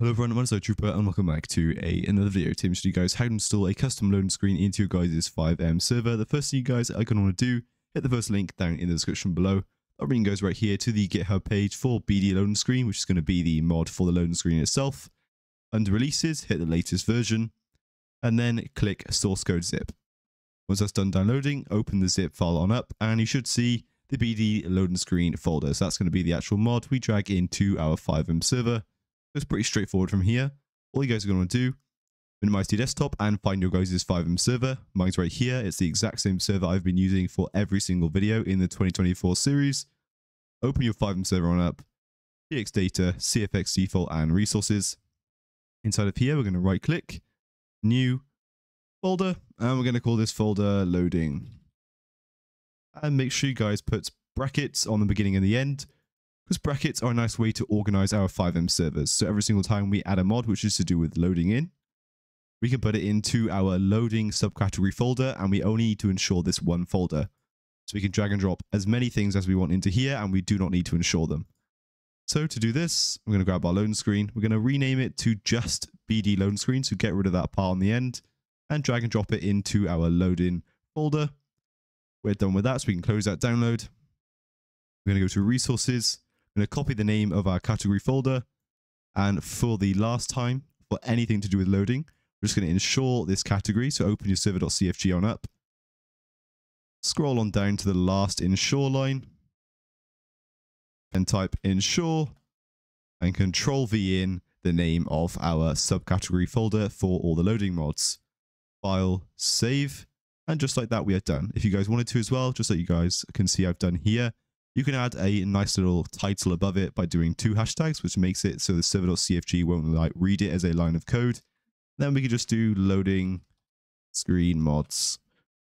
Hello everyone, I'm Trooper and welcome back to a, another video. Tim show you guys how to install a custom loading screen into your guys' FiveM server. The first thing you guys are going to want to do, hit the first link down in the description below. That link goes right here to the GitHub page for BD loading screen, which is going to be the mod for the loading screen itself. Under releases, hit the latest version, and then click source code zip. Once that's done downloading, open the zip file on up, and you should see the BD loading screen folder. So that's going to be the actual mod we drag into our FiveM server. It's pretty straightforward from here. All you guys are going to do, minimize your desktop and find your guys' FiveM server. Mine's right here. It's the exact same server I've been using for every single video in the 2024 series. Open your FiveM server on up, txData, cfx default, and resources. Inside of here, we're going to right click, new folder, and we're going to call this folder loading. And make sure you guys put brackets on the beginning and the end because brackets are a nice way to organize our FiveM servers. So every single time we add a mod, which is to do with loading in, we can put it into our loading subcategory folder, and we only need to ensure this one folder. So we can drag and drop as many things as we want into here, and we do not need to ensure them. So to do this, we're going to grab our loading screen. We're going to rename it to just BD loading screen, so get rid of that part on the end, and drag and drop it into our loading folder. We're done with that, so we can close that download. We're going to go to resources, going to copy the name of our category folder. And for the last time, for anything to do with loading, we're just going to ensure this category. So open your server.cfg on up. Scroll on down to the last ensure line. And type ensure. And control V in the name of our subcategory folder for all the loading mods. File, save. And just like that, we are done. If you guys wanted to as well, just so you guys can see I've done here, you can add a nice little title above it by doing two hashtags, which makes it so the server.cfg won't like read it as a line of code. Then we can just do loading screen mods.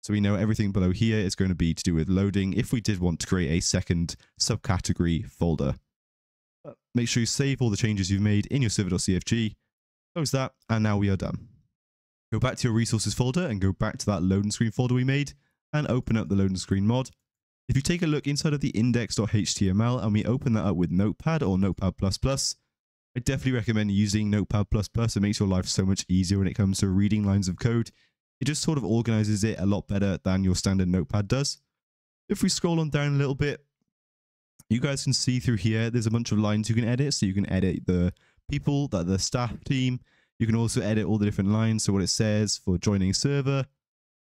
So we know everything below here is going to be to do with loading if we did want to create a second subcategory folder. But make sure you save all the changes you've made in your server.cfg, close that, and now we are done. Go back to your resources folder and go back to that loading screen folder we made and open up the loading screen mod if you take a look inside of the index.html and we open that up with Notepad or Notepad++, I definitely recommend using Notepad++. Plus It makes your life so much easier when it comes to reading lines of code. It just sort of organizes it a lot better than your standard Notepad does. If we scroll on down a little bit, you guys can see through here, there's a bunch of lines you can edit. So you can edit the people, that the staff team. You can also edit all the different lines. So what it says for joining server.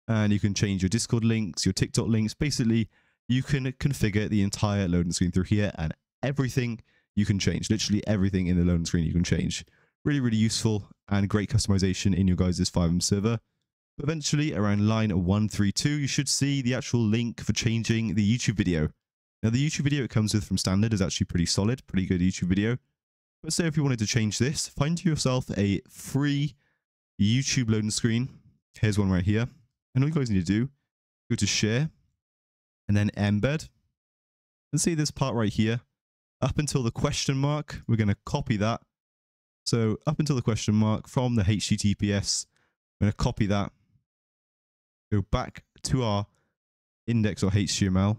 And you can change your Discord links, your TikTok links. Basically, you can configure the entire loading screen through here and everything you can change. Literally everything in the loading screen you can change. Really, really useful and great customization in your guys' FiveM server. But eventually, around line 132, you should see the actual link for changing the YouTube video. Now, the YouTube video it comes with from standard is actually pretty solid, pretty good YouTube video. But say if you wanted to change this, find yourself a free YouTube loading screen. Here's one right here. And all you guys need to do, go to share, and then embed. And see this part right here. Up until the question mark, we're going to copy that. So up until the question mark from the HTTPS, I'm going to copy that. Go back to our index or HTML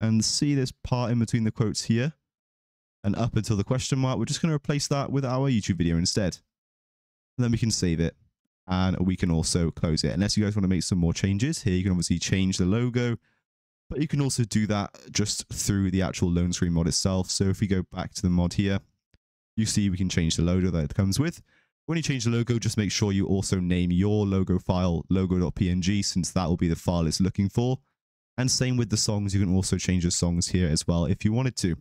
and see this part in between the quotes here. And up until the question mark, we're just going to replace that with our YouTube video instead. And then we can save it and we can also close it. Unless you guys want to make some more changes here, you can obviously change the logo, but you can also do that just through the actual loan screen mod itself. So if we go back to the mod here, you see we can change the logo that it comes with. When you change the logo, just make sure you also name your logo file logo.png since that will be the file it's looking for. And same with the songs, you can also change the songs here as well if you wanted to.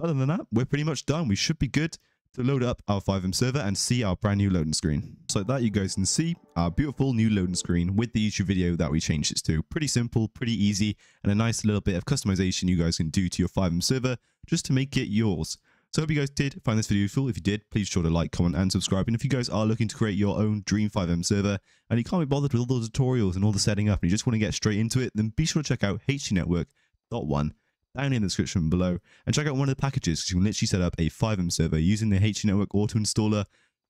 Other than that, we're pretty much done. We should be good to load up our FiveM server and see our brand new loading screen. Like that, you guys can see our beautiful new loading screen with the YouTube video that we changed it to. Pretty simple, pretty easy, and a nice little bit of customization you guys can do to your FiveM server just to make it yours. So I hope you guys did find this video useful. If you did, please be sure to like, comment, and subscribe. And if you guys are looking to create your own Dream FiveM server and you can't be bothered with all the tutorials and all the setting up and you just want to get straight into it, then be sure to check out htnetwork.one down in the description below and check out one of the packages because you can literally set up a FiveM server using the HT Network Auto Installer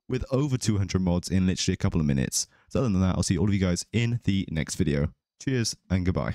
with over 200 mods in literally a couple of minutes. So other than that, I'll see all of you guys in the next video. Cheers and goodbye.